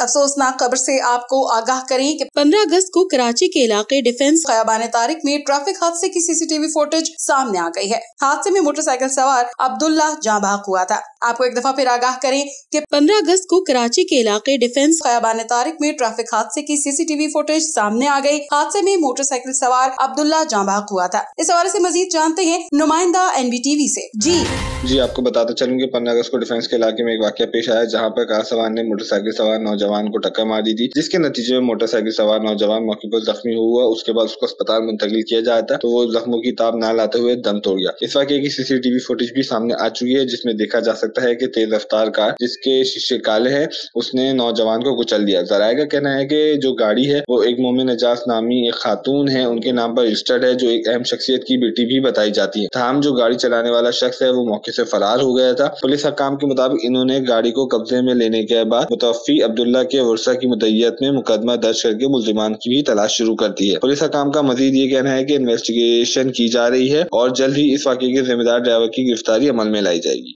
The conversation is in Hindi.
अफसोसनाक खबर से आपको आगाह करें कि 15 अगस्त को कराची के इलाके डिफेंस खयाबान तारिक में ट्रैफ़िक हादसे की सीसीटीवी फुटेज सामने आ गई है। हादसे में मोटरसाइकिल सवार अब्दुल्ला जाँ हुआ था। आपको एक दफ़ा फिर आगाह करें कि 15 अगस्त को कराची के इलाके डिफेंस खयाबान तारिक में ट्रैफ़िक हादसे की सीसीटीवी फुटेज सामने आ गई। हादसे में मोटरसाइकिल सवार अब्दुल्ला जाँ हुआ था। इस हवाले ऐसी मजीद जानते हैं नुमाइंदा एनबीटीवी ऐसी जी। जी, आपको बताते चलूँगी पंद्रह अगस्त को डिफेंस के इलाके में एक वाक्य पेश आया जहाँ पर कार सवार ने मोटरसाइकिल सवार नौजवान को टक्कर मार दी थी, जिसके नतीजे में मोटरसाइकिल सवार नौजवान मौके पर जख्मी हुआ, उसके बाद उसको अस्पताल मुंतकिल किया जाता था तो वो जख्मों की ताब न लाते हुए दम तोड़ गया। इस वाक्य की सीसीटीवी फुटेज भी सामने आ चुकी है, जिसमें देखा जा सकता है की तेज रफ्तार कार, जिसके शीशे काले है, उसने नौजवान को कुचल दिया। जराये का कहना है की जो गाड़ी है, वो एक मोमिन एजाज नामी एक खातून है, उनके नाम पर रजिस्टर्ड है, जो एक अहम शख्सियत की बेटी भी बताई जाती है। तमाम जो गाड़ी चलाने वाला शख्स है, वो मौके से फरार हो गया था। पुलिस हकाम के मुताबिक इन्होंने गाड़ी को कब्जे में लेने के बाद मुतफ़ी अब्दुल्ला के वर्षा की मुदैयत में मुकदमा दर्ज करके मुलजमान की भी तलाश शुरू कर दी है। पुलिस हकाम का मजीद ये कहना है की इन्वेस्टिगेशन की जा रही है और जल्द ही इस वाक्य के जिम्मेदार ड्राइवर की गिरफ्तारी अमल में लाई जाएगी।